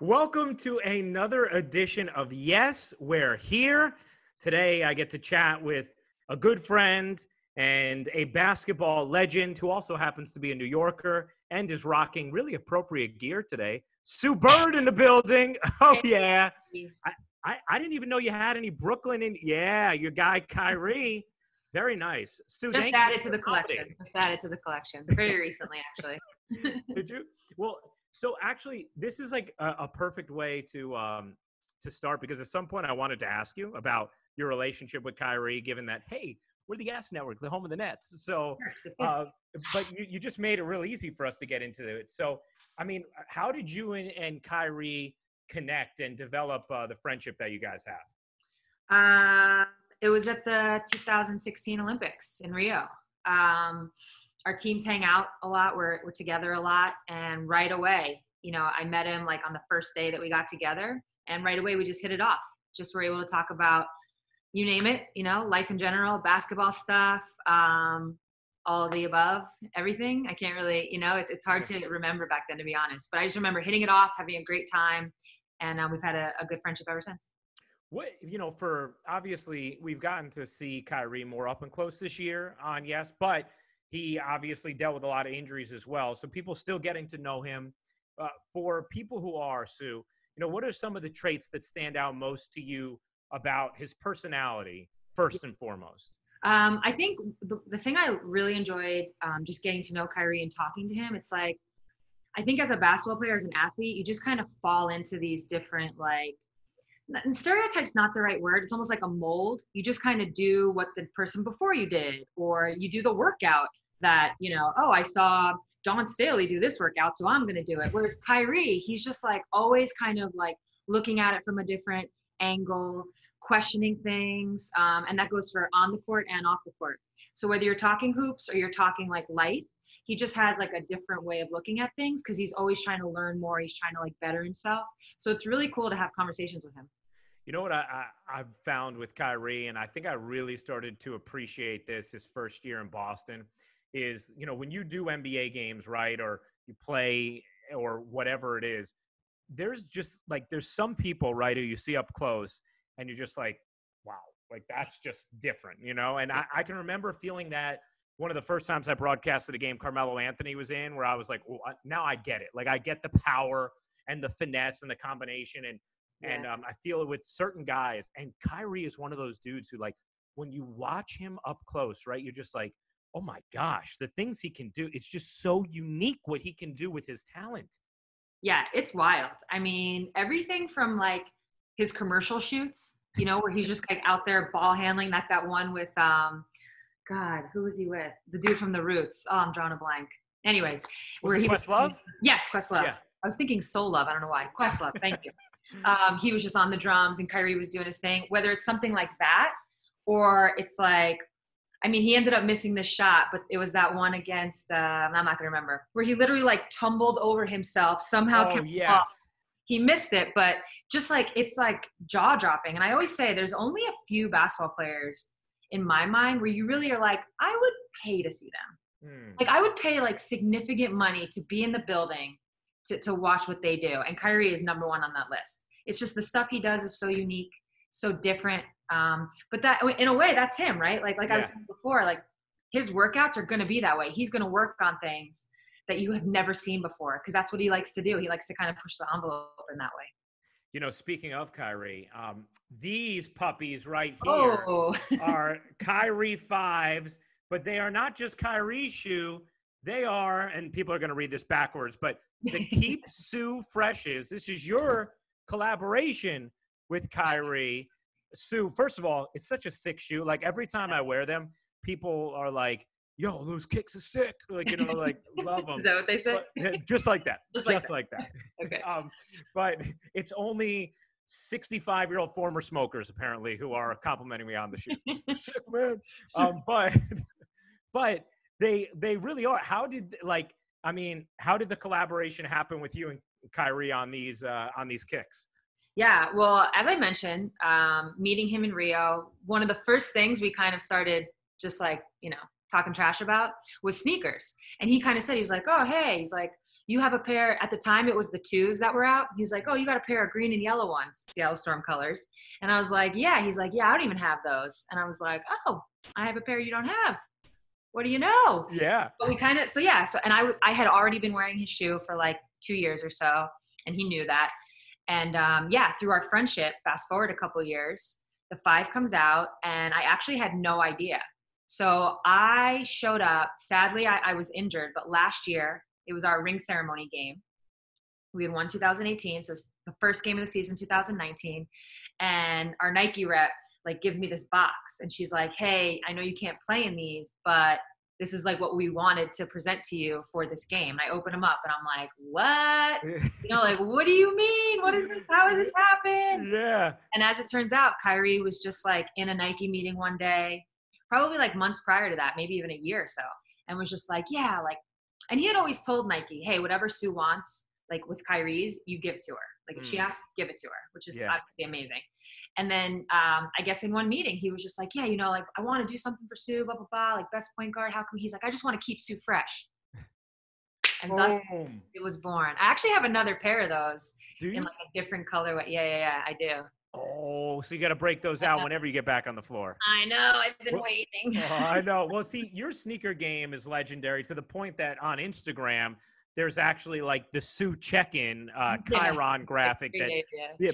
Welcome to another edition of Yes, We're Here. Today, I get to chat with a good friend and a basketball legend who also happens to be a New Yorker and is rocking really appropriate gear today. Sue Bird in the building. Oh, yeah. I, I, I didn't even know you had any Brooklyn in. Yeah, your guy Kyrie. Very nice. Sue, Just thank added to the collection. Just added to the collection. Very recently, actually. Did you? Well, so actually, this is like a, a perfect way to um to start because at some point I wanted to ask you about your relationship with Kyrie, given that hey, we're the Yes Network, the home of the Nets. So, uh, but you, you just made it real easy for us to get into it. So, I mean, how did you and, and Kyrie connect and develop uh, the friendship that you guys have? Uh, it was at the 2016 Olympics in Rio. Um, our teams hang out a lot. We're, we're together a lot. And right away, you know, I met him like on the first day that we got together. And right away, we just hit it off. Just were able to talk about, you name it, you know, life in general, basketball stuff, um, all of the above, everything. I can't really, you know, it's, it's hard to remember back then, to be honest. But I just remember hitting it off, having a great time. And uh, we've had a, a good friendship ever since. What you know, for obviously we've gotten to see Kyrie more up and close this year on yes, but he obviously dealt with a lot of injuries as well. So people still getting to know him. Uh, for people who are Sue, you know, what are some of the traits that stand out most to you about his personality, first and foremost? Um, I think the, the thing I really enjoyed um, just getting to know Kyrie and talking to him, it's like, I think as a basketball player, as an athlete, you just kind of fall into these different, like, and stereotype's not the right word. It's almost like a mold. You just kind of do what the person before you did, or you do the workout that, you know, oh, I saw Dawn Staley do this workout, so I'm going to do it. Whereas Kyrie, he's just like always kind of like looking at it from a different angle, questioning things. Um, and that goes for on the court and off the court. So whether you're talking hoops or you're talking like life, he just has like a different way of looking at things because he's always trying to learn more. He's trying to like better himself. So it's really cool to have conversations with him. You know what I, I, I've found with Kyrie, and I think I really started to appreciate this his first year in Boston, is you know when you do NBA games, right, or you play or whatever it is, there's just like there's some people, right, who you see up close, and you're just like, wow, like that's just different, you know. And I, I can remember feeling that one of the first times I broadcasted a game Carmelo Anthony was in, where I was like, well, now I get it. Like I get the power and the finesse and the combination and Yeah. and um, I feel it with certain guys. And Kyrie is one of those dudes who, like, when you watch him up close, right, you're just like, oh my gosh, the things he can do. It's just so unique what he can do with his talent. Yeah, it's wild. I mean, everything from like his commercial shoots, you know, where he's just like out there ball handling. That that one with um, God, who was he with? The dude from the Roots. Oh, I'm drawing a blank. Anyways, Was it he Questlove? Yes, Questlove. Yeah. I was thinking Soul Love. I don't know why. Questlove. Thank you. Um, he was just on the drums, and Kyrie was doing his thing. Whether it's something like that, or it's like, I mean, he ended up missing the shot, but it was that one against. Uh, I'm not gonna remember where he literally like tumbled over himself somehow. Oh, kept yes. off. He missed it, but just like it's like jaw dropping. And I always say there's only a few basketball players in my mind where you really are like, I would pay to see them. Hmm. Like I would pay like significant money to be in the building to, to watch what they do. And Kyrie is number one on that list. It's just the stuff he does is so unique, so different. Um, but that in a way, that's him, right? Like like I was saying before, like his workouts are gonna be that way. He's gonna work on things that you have never seen before because that's what he likes to do. He likes to kind of push the envelope in that way. You know, speaking of Kyrie, um, these puppies right here Oh, are Kyrie fives, but they are not just Kyrie's shoe. They are, and people are going to read this backwards, but the Keep Sue Freshes. This is your collaboration with Kyrie. Sue, first of all, it's such a sick shoe. Like every time I wear them, people are like, yo, those kicks are sick. Like, you know, like love them. is that what they say? just like that. Just Just, like like that. Okay. Um, but it's only 65 year old former smokers apparently who are complimenting me on the shoe. Sick man. Um, but but they they really are. How did like I mean, how did the collaboration happen with you and Kyrie on these uh, on these kicks? Yeah, well, as I mentioned, um, meeting him in Rio, one of the first things we kind of started just like, you know, talking trash about was sneakers. And he kind of said, he was like, oh, hey, he's like, you have a pair at the time it was the twos that were out He's like oh you got a pair of green and yellow ones seattle storm colors and i was like yeah he's like yeah i don't even have those and i was like oh i have a pair you don't have what do you know? Yeah. but we kind of so yeah so and i was i had already been wearing his shoe for like two years or so and he knew that. And um, yeah through our friendship fast forward a couple years the five comes out and i actually had no idea. So i showed up sadly I, I was injured but last year it was our ring ceremony game. We had won 2018 so it's the first game of the season 2019 and our nike rep like gives me this box. And she's like hey i know you can't play in these but this is like what we wanted to present to you for this game. And i open them up and i'm like what? You know like what do you mean? What is this? How did this happen? Yeah. and as it turns out kyrie was just like in a nike meeting one day probably like months prior to that maybe even a year or so and was just like yeah like and he had always told nike hey whatever sue wants like with kyrie's you give to her. Like if she Mm. asks give it to her which is Yeah. obviously amazing and then um, I guess in one meeting, he was just like, yeah, you know, like I want to do something for Sue, blah, blah, blah, like best point guard. How come he's like, I just want to keep Sue fresh. And thus it was born. I actually have another pair of those Do you? in like a different colorway. Yeah, yeah, yeah, I do. Oh, so you got to break those out whenever you get back on the floor. I know. I've been Well- waiting. Oh, I know. Well, see, your sneaker game is legendary to the point that on Instagram, there's actually like the Sue check-in uh, Yeah. chyron graphic that idea. yeah,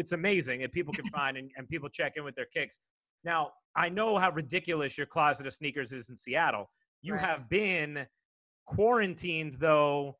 it's amazing and people can find and, and people check in with their kicks. Now, I know how ridiculous your closet of sneakers is in Seattle. You Right. have been quarantined though,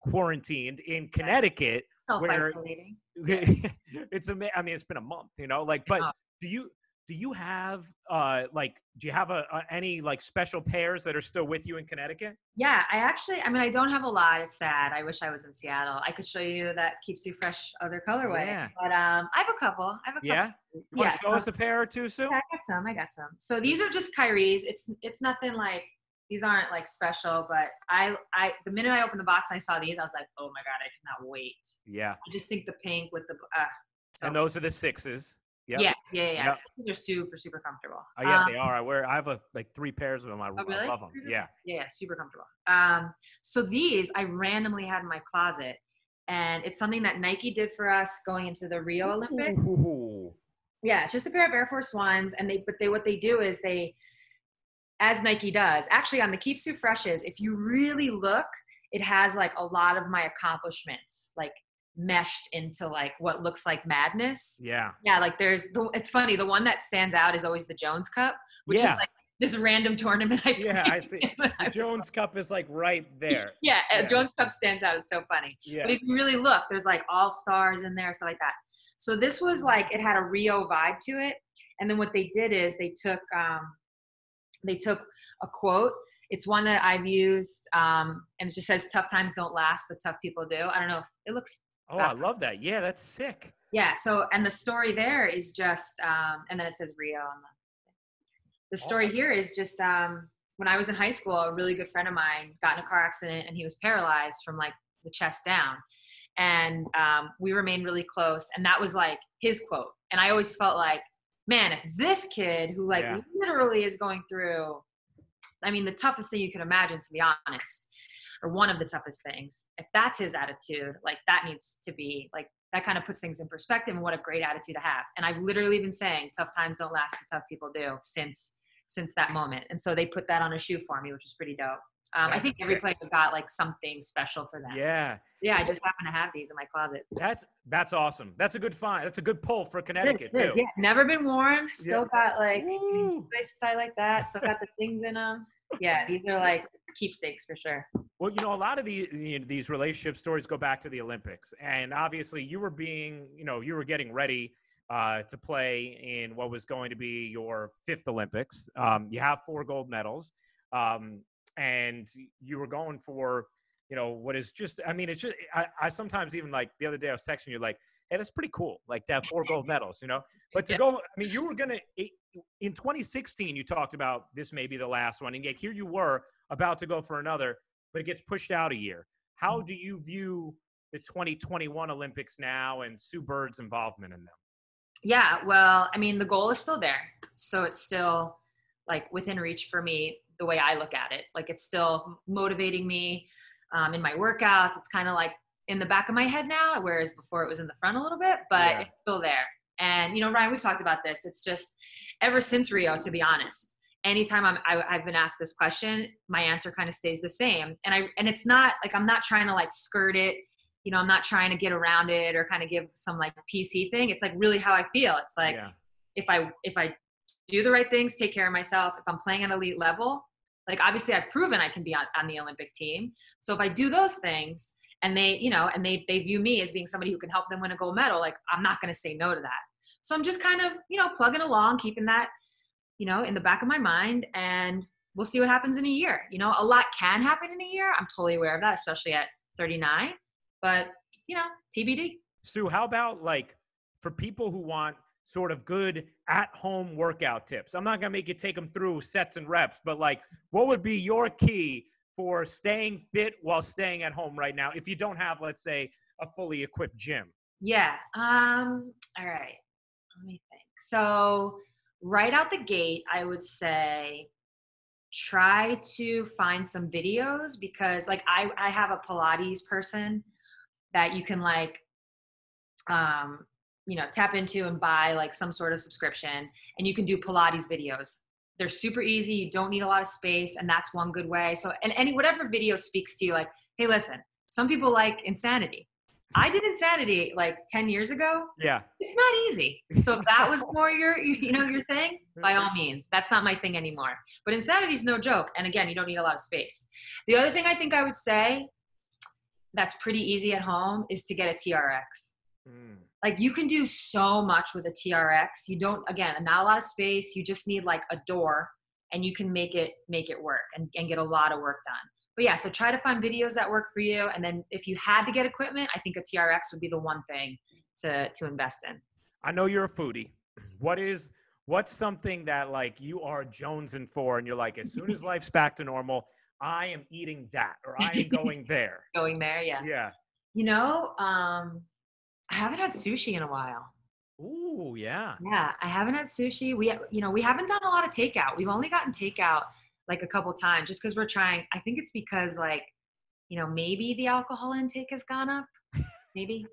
quarantined in Connecticut. where- Self-isolating. it's ama- I mean, it's been a month, you know, like, but do you do you have uh like do you have a, a any like special pairs that are still with you in Connecticut? Yeah, I actually, I mean, I don't have a lot. It's sad. I wish I was in Seattle. I could show you that Keep Sue Fresh other colorway. Yeah. But um, I have a couple. I have a couple. Yeah. You want Yeah, to show us a pair or two, Sue? Yeah, I got some. I got some. So these are just Kyrie's. It's it's nothing like these aren't like special, but I I the minute I opened the box and I saw these, I was like, oh my god, I cannot wait. Yeah. I just think the pink with the uh, so, And those are the sixes. Yep. yeah, yeah, yeah. Yep. These are super super comfortable. Oh, yes, Um, they are. I wear. I have a like three pairs of them. I, Oh, really? I love them. Yeah. Yeah, yeah, super comfortable. Um, so these I randomly had in my closet, and it's something that Nike did for us going into the Rio Olympics. Ooh. Yeah, it's just a pair of Air Force Ones, and they but they what they do is they, as Nike does, actually on the Keep Sue Freshes, if you really look, it has like a lot of my accomplishments like meshed into like what looks like madness. Yeah. Yeah, like there's the it's funny, the one that stands out is always the Jones Cup, which Yeah. is like this random tournament I Yeah, I see. I Jones Cup is like right there. yeah, uh, Yeah. Jones Cup stands out. It's so funny. Yeah. But if you really look, there's like all stars in there, stuff like that. So this was like it had a Rio vibe to it. And then what they did is they took um, they took a quote. It's one that I've used, um, and it just says "Tough times don't last, but tough people do." I don't know. if It looks Oh, I love that. Yeah, that's sick. yeah. So and the story there is just, um, and then it says Rio on the. The story here is just um, when I was in high school, a really good friend of mine got in a car accident and he was paralyzed from like the chest down, and um, we remained really close. And that was like his quote. And I always felt like, man, if this kid who like Yeah. literally is going through, I mean, the toughest thing you can imagine, to be honest, or one of the toughest things, if that's his attitude, like that needs to be like that kind of puts things in perspective and what a great attitude to have. And I've literally been saying tough times don't last, but tough people do since since that moment. And so they put that on a shoe for me, which was pretty dope. Um, I think every player got like something special for them. Yeah. Yeah, I just happen to have these in my closet. That's that's awesome. That's a good find. That's a good pull for It is, Connecticut it is, too. yeah. Never been worn. Still got like Woo. nice tie like that. Still got the things in them. Yeah, these are like keepsakes for sure. Well, you know, a lot of the, the these relationship stories go back to the Olympics, and obviously, you were being, you know, you were getting ready uh, to play in what was going to be your fifth Olympics. Um, you have four gold medals, um, and you were going for, you know, what is just, I mean, it's just, I, I sometimes even like the other day I was texting you like, hey, that's pretty cool, like to have four gold medals, you know. But to Yeah. go, I mean, you were gonna in 2016, you talked about this may be the last one, and yet here you were about to go for another, but it gets pushed out a year. How Mm-hmm. do you view the 2021 Olympics now and Sue Bird's involvement in them? Yeah, well, I mean, the goal is still there. So it's still like within reach for me, the way I look at it. Like it's still motivating me. um, in my workouts. It's kind of like in the back of my head now, whereas before it was in the front a little bit, but Yeah. it's still there. And you know, Ryan, we've talked about this. It's just ever since Rio, to be honest. Anytime I'm, I, I've been asked this question, my answer kind of stays the same. And I, and it's not like I'm not trying to like skirt it. You know, I'm not trying to get around it or kind of give some like PC thing. It's like really how I feel. It's like yeah. if I if I do the right things, take care of myself, if I'm playing at elite level, like obviously I've proven I can be on, on the Olympic team. So if I do those things and they, you know, and they they view me as being somebody who can help them win a gold medal, like I'm not gonna say no to that. So I'm just kind of, you know, plugging along, keeping that, you know, in the back of my mind and we'll see what happens in a year. You know, a lot can happen in a year. I'm totally aware of that, especially at 39. But, you know, TBD. Sue, how about like for people who want sort of good at home workout tips? I'm not going to make you take them through sets and reps, but like what would be your key for staying fit while staying at home right now if you don't have, let's say, a fully equipped gym? Yeah. Um, all right. Let me think. So, right out the gate, I would say try to find some videos because like I I have a Pilates person that you can like um you know tap into and buy like some sort of subscription and you can do Pilates videos. They're super easy, you don't need a lot of space and that's one good way. So and any whatever video speaks to you like, hey listen, some people like insanity. I did insanity like 10 years ago. Yeah. It's not easy. So if that was more your, you know, your thing, by all means, that's not my thing anymore. But insanity is no joke. And again, you don't need a lot of space. The other thing I think I would say that's pretty easy at home is to get a TRX. Mm. Like you can do so much with a TRX. You don't, again, not a lot of space. You just need like a door and you can make it, make it work and, and get a lot of work done but yeah, so try to find videos that work for you. And then if you had to get equipment, I think a TRX would be the one thing to to invest in. I know you're a foodie. What is what's something that like you are jonesing for and you're like, as soon as life's back to normal, I am eating that or I am going there. Going there, yeah. Yeah. You know, um, I haven't had sushi in a while. Ooh, yeah. Yeah, I haven't had sushi. We, you know, we haven't done a lot of takeout. We've only gotten takeout like a couple times just because we're trying. I think it's because like, you know, maybe the alcohol intake has gone up. Maybe.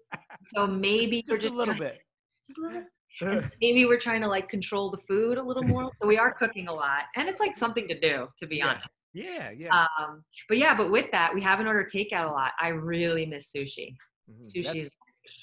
So maybe just, we're just a little trying- bit. Just a little. so maybe we're trying to like control the food a little more. So we are cooking a lot, and it's like something to do, to be Yeah. honest. Yeah, yeah. Um, but yeah, but with that, we haven't ordered takeout a lot. I really miss sushi. Mhm. Sushi, That's-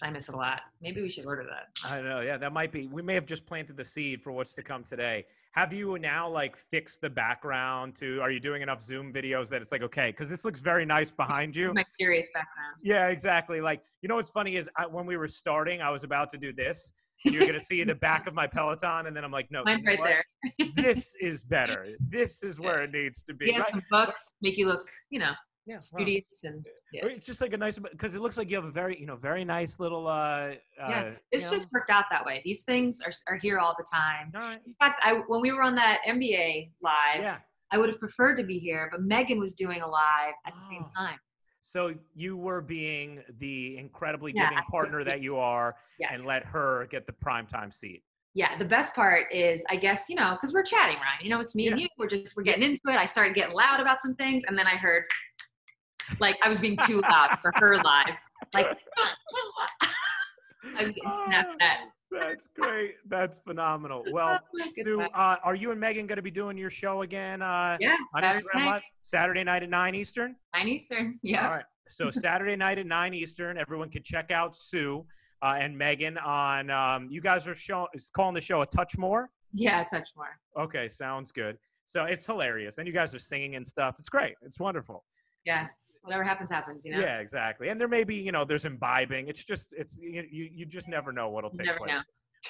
I miss it a lot. Maybe we should order that. I know. Yeah, that might be. We may have just planted the seed for what's to come today. Have you now like fixed the background to? Are you doing enough Zoom videos that it's like okay? Because this looks very nice behind This you. is my serious background. Yeah, exactly. Like you know what's funny is I, when we were starting, I was about to do this. You're gonna see the back of my Peloton, and then I'm like, no, Mine's right what? there. This is better. This is where it needs to be. Have right? some books, make you look, you know, Yeah, well, studious and yeah. It's just like a nice because it looks like you have a very, you know, very nice little. uh Yeah, uh, It's you just worked out that way. These things are, are here all the time. all right. In fact, I when we were on that NBA live, Yeah. I would have preferred to be here, but Megan was doing a live at the same Oh. time. So you were being the incredibly Yeah, giving partner that you are, Yes. and let her get the primetime seat. yeah, the best part is, I guess, you know, because we're chatting, Ryan. You know, it's me and you. We're just we're getting into it. I started getting loud about some things, and then I heard like I was being too loud for her live. Like I was getting snapped at. That's great. That's phenomenal. Well, Look Sue, uh, are you and Megan going to be doing your show again uh, yeah, on Saturday Instagram night, Live Saturday night at nine Eastern? nine Eastern. Yeah, All right. So Saturday night at nine Eastern, everyone can check out Sue uh, and Megan on. Um, you guys are show, is calling the show a touch more. yeah, A touch more. Okay, sounds good. So it's hilarious, and you guys are singing and stuff. It's great. It's wonderful. Yeah, whatever happens, happens. You know, Yeah, exactly. And there may be, you know, there's imbibing. It's just, it's you, you, just never know what'll take never place.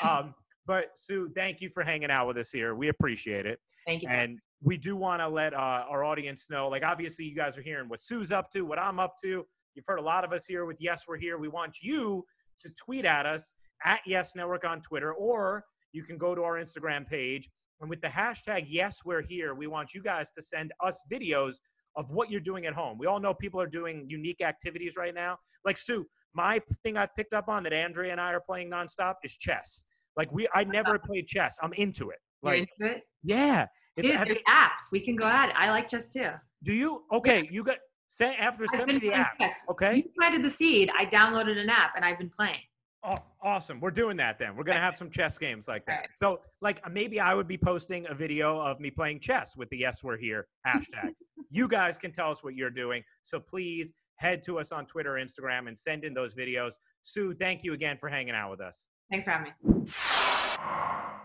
know. um, but Sue, thank you for hanging out with us here. We appreciate it. Thank you. And we do want to let uh, our audience know, like, obviously, you guys are hearing what Sue's up to, what I'm up to. You've heard a lot of us here with Yes, We're Here. We want you to tweet at us at Yes Network on Twitter, or you can go to our Instagram page. And with the hashtag Yes, We're Here, we want you guys to send us videos of what you're doing at home. We all know people are doing unique activities right now. Like, Sue, my thing I've picked up on that Andrea and I are playing nonstop is chess. Like, we, I never played chess. I'm into it. You're Like, into it? yeah. It's, Dude, there's you- apps. We can go at it. I like chess too. do you? Okay, you got. Say after send me the app. chess. Okay. You planted the seed. I downloaded an app and I've been playing. Oh, awesome. We're doing that then. We're going to have some chess games like that. Alright. So, like, maybe I would be posting a video of me playing chess with the Yes We're Here hashtag. you guys can tell us what you're doing. So, please head to us on Twitter, Instagram, and send in those videos. Sue, thank you again for hanging out with us. Thanks for having me.